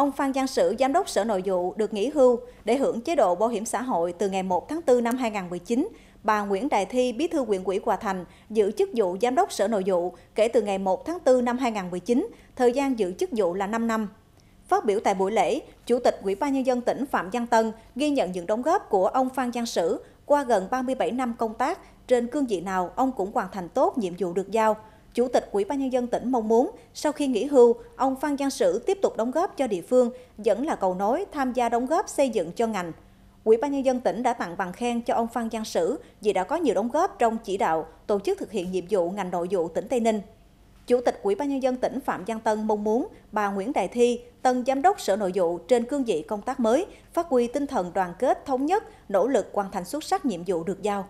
ông Phan Giang Sử, Giám đốc Sở Nội vụ được nghỉ hưu để hưởng chế độ bảo hiểm xã hội từ ngày 1 tháng 4 năm 2019. Bà Nguyễn Đại Thi, Bí thư huyện ủy Hòa Thành, giữ chức vụ Giám đốc Sở Nội vụ kể từ ngày 1 tháng 4 năm 2019, thời gian giữ chức vụ là 5 năm. Phát biểu tại buổi lễ, Chủ tịch Ủy ban Nhân dân tỉnh Phạm Văn Tân ghi nhận những đóng góp của ông Phan Giang Sử qua gần 37 năm công tác, trên cương vị nào ông cũng hoàn thành tốt nhiệm vụ được giao. Chủ tịch Ủy ban nhân dân tỉnh mong muốn sau khi nghỉ hưu, ông Phan Giang Sử tiếp tục đóng góp cho địa phương, vẫn là cầu nối tham gia đóng góp xây dựng cho ngành. Ủy ban nhân dân tỉnh đã tặng bằng khen cho ông Phan Giang Sử vì đã có nhiều đóng góp trong chỉ đạo tổ chức thực hiện nhiệm vụ ngành nội vụ tỉnh Tây Ninh. Chủ tịch Ủy ban nhân dân tỉnh Phạm Giang Tân mong muốn bà Nguyễn Đại Thi, tân giám đốc Sở Nội vụ trên cương vị công tác mới, phát huy tinh thần đoàn kết thống nhất, nỗ lực hoàn thành xuất sắc nhiệm vụ được giao.